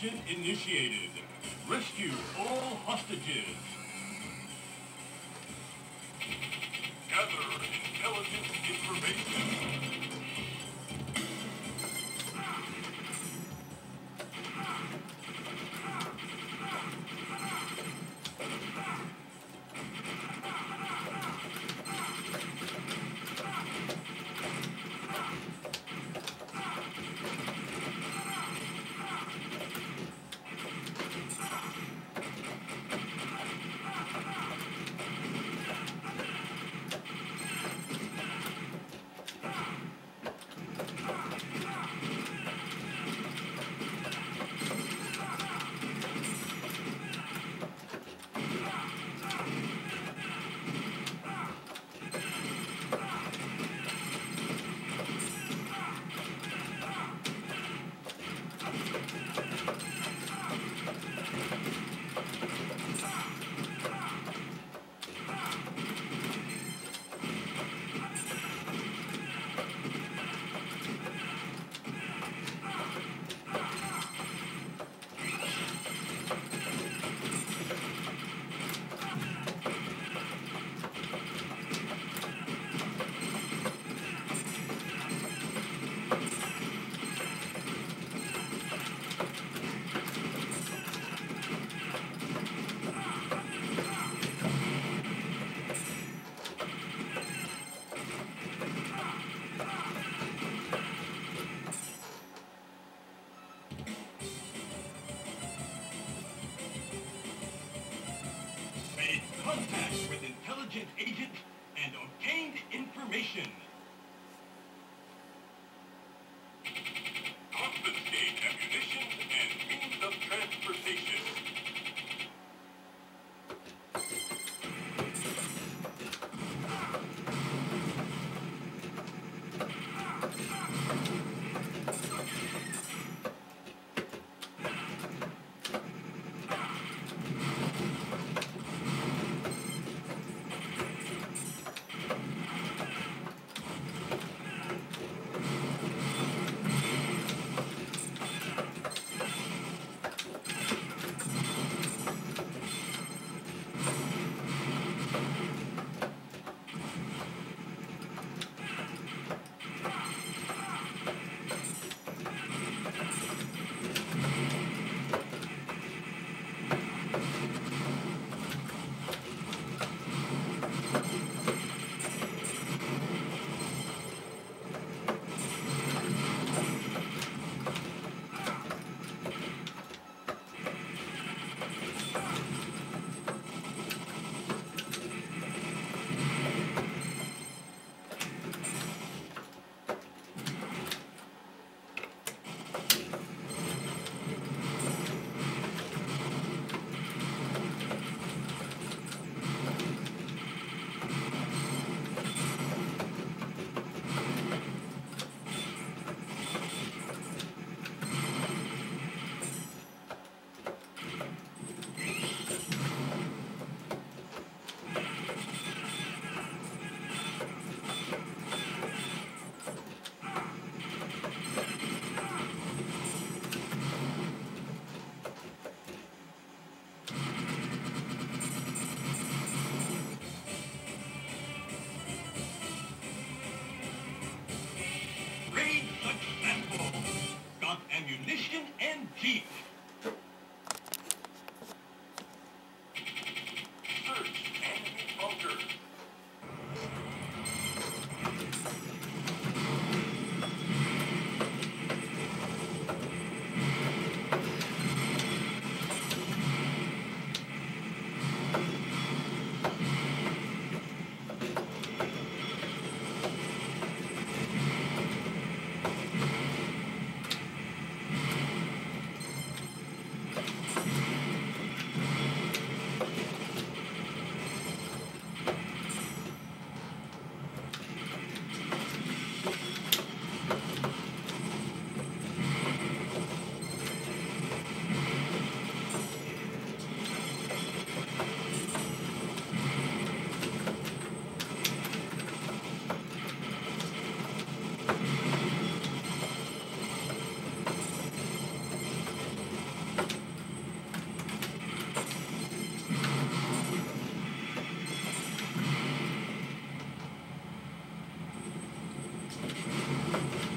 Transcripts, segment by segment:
Mission initiated. Rescue all hostages. 何?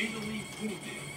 legally proven